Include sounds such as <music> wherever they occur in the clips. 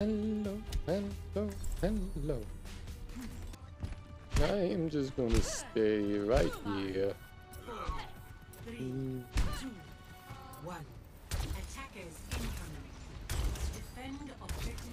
Hello, hello, hello. I am just gonna stay right here. Mm, One. Attackers incoming. Defend objective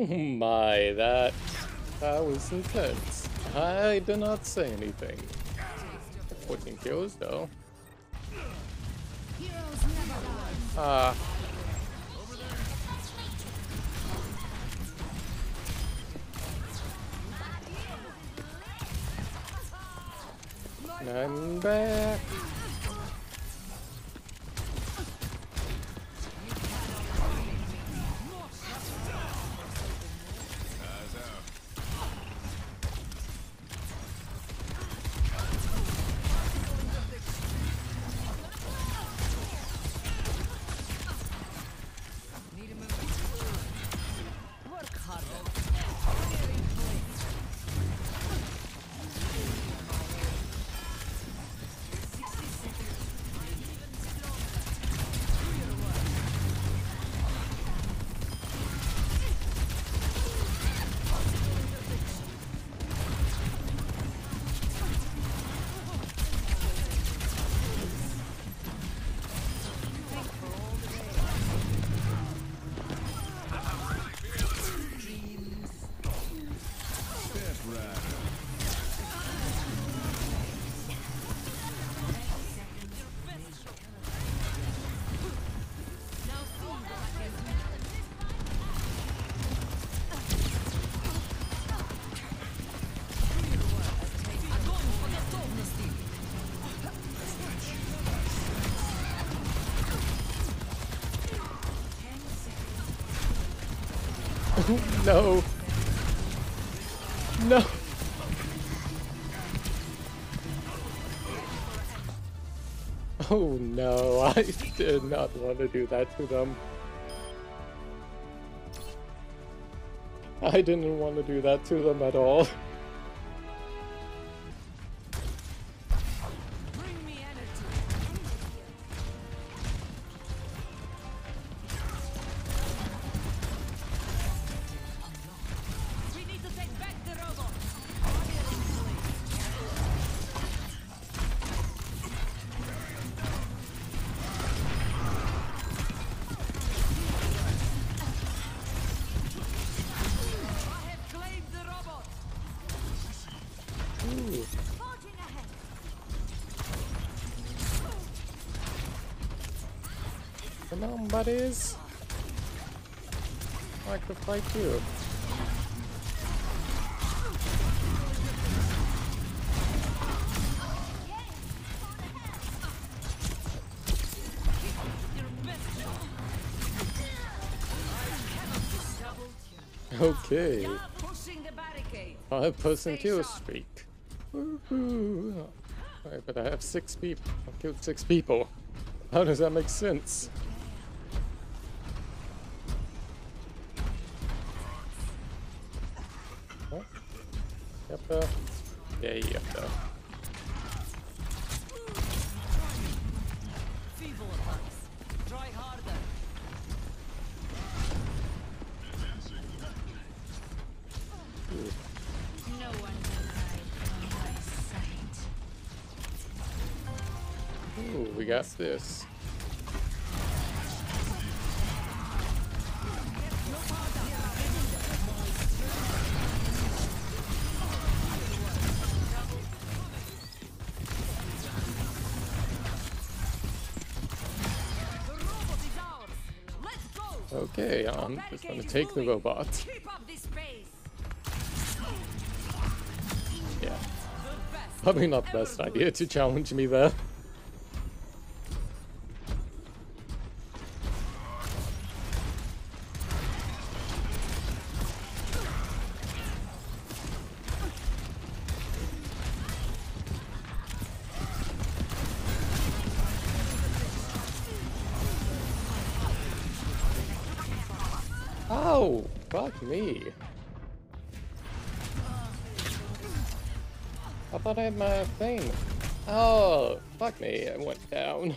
Oh my, that that was intense. I did not say anything. 14 kills though. Ah. I'm back. no. No. Oh no, <laughs> I did not want to do that to them. I didn't want to do that to them at all. Come on, buddies. I could fight you. Your best shot. Okay. Yeah, pushing the barricade. Five person kill streak. Alright, but I have six people. I killed six people. How does that make sense? Yep, uh, yeah, yep, uh. Ooh, we got this. Okay, I'm just gonna take the robot. Keep up this pace. Yeah. Probably not ever best idea to challenge me there. Oh, fuck me. I thought I had my thing. Oh, fuck me, I went down.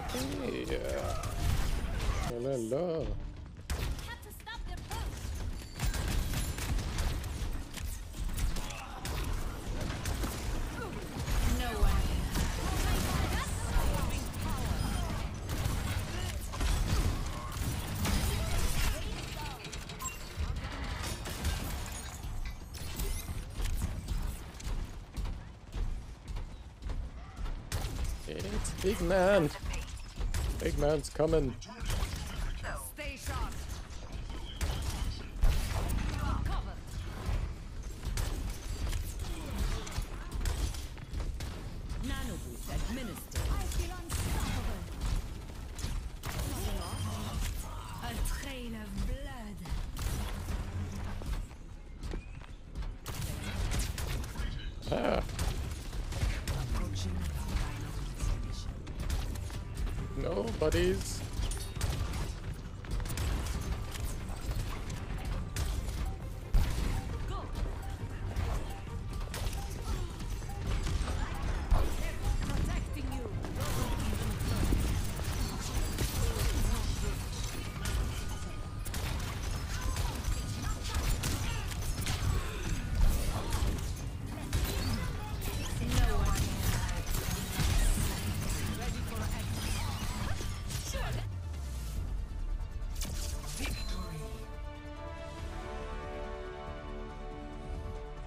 Okay. No one. It's big man. Big man's coming. No,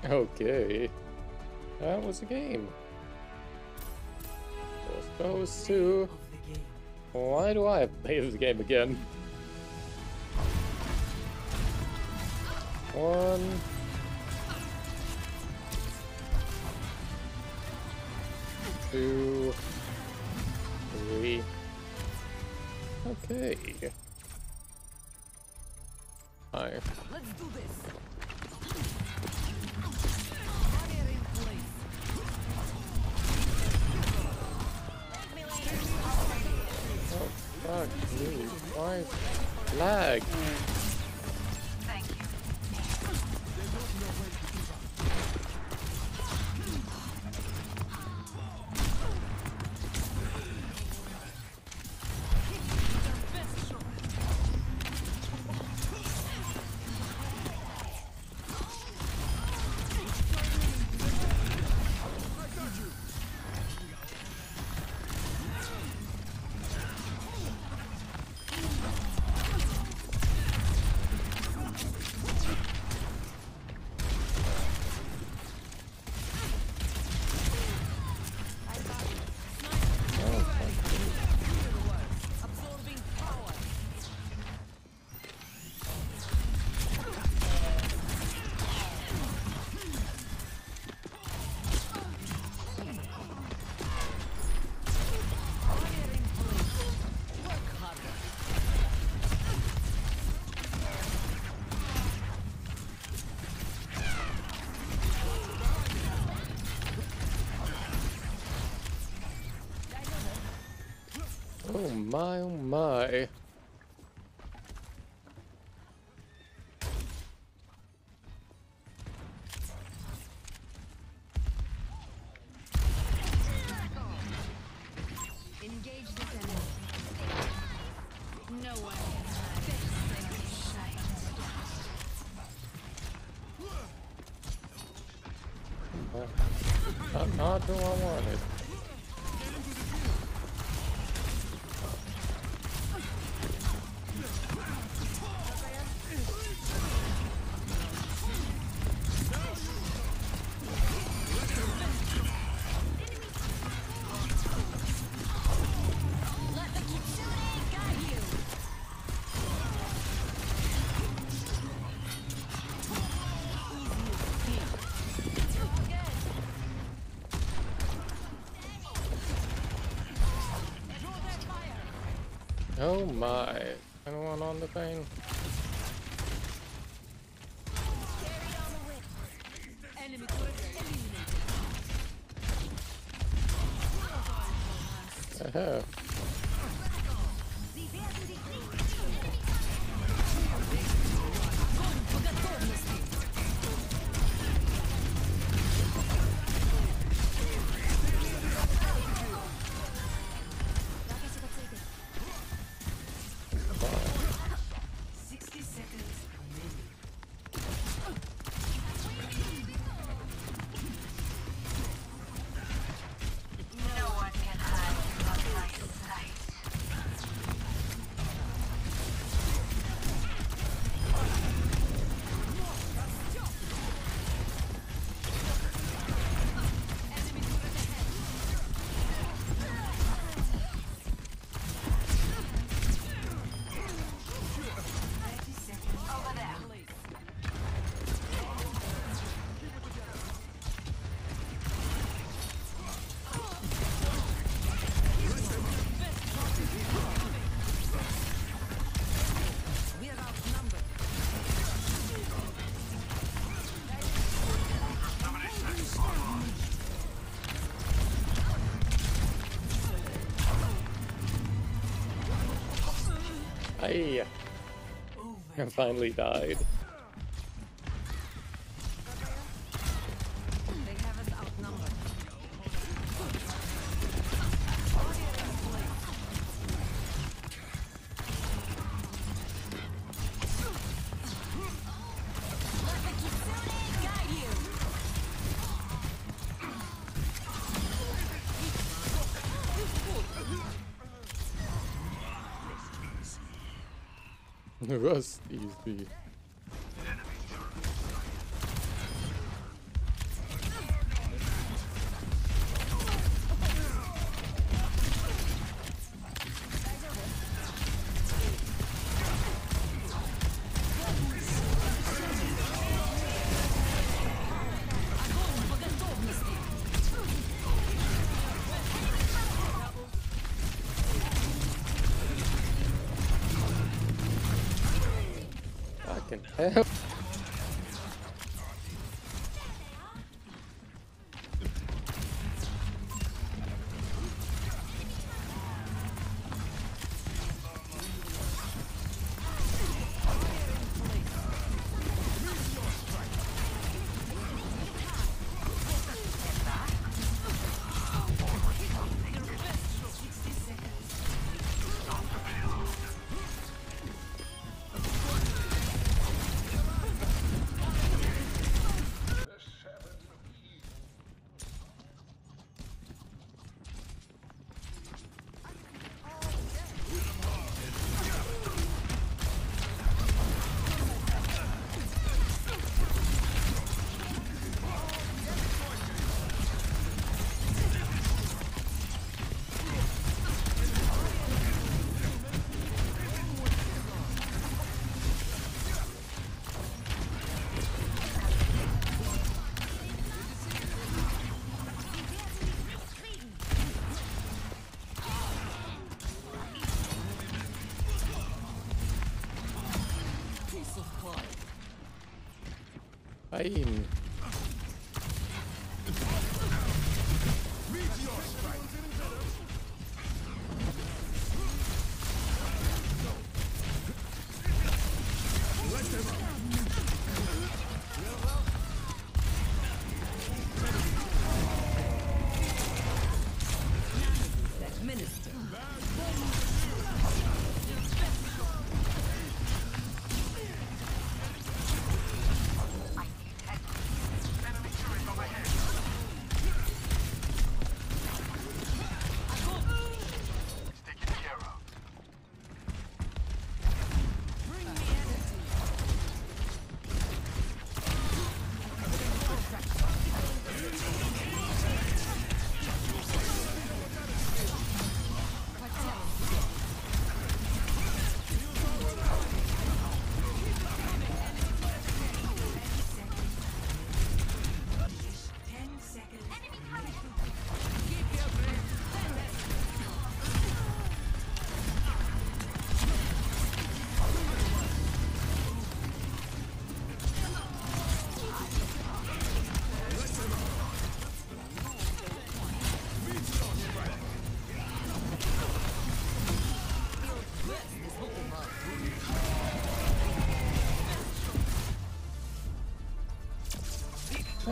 Okay. That was a game. goes to. of the. Why do I play this game again? One. Two. Okay. Lag. Oh my, oh my. Engage this enemy. No one can Oh my. Anyone on the thing? Enemy turret I Over. <laughs> finally died. <laughs> Rusty, É. Fucking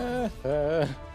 <laughs> Uh, Play